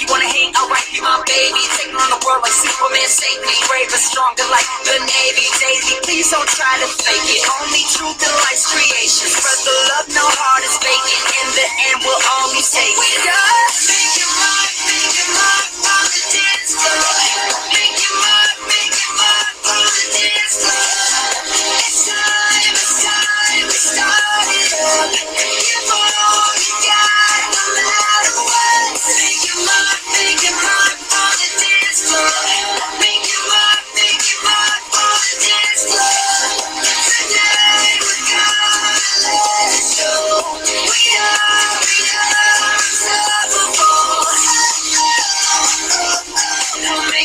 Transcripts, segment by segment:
you wanna hate. Alright, you my baby. Taking on the world like Superman, save me. Brave and stronger like the Navy. Daisy, please don't try to fake it. Only truth and life's creation. Spread the love, no heart.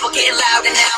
for getting loud and now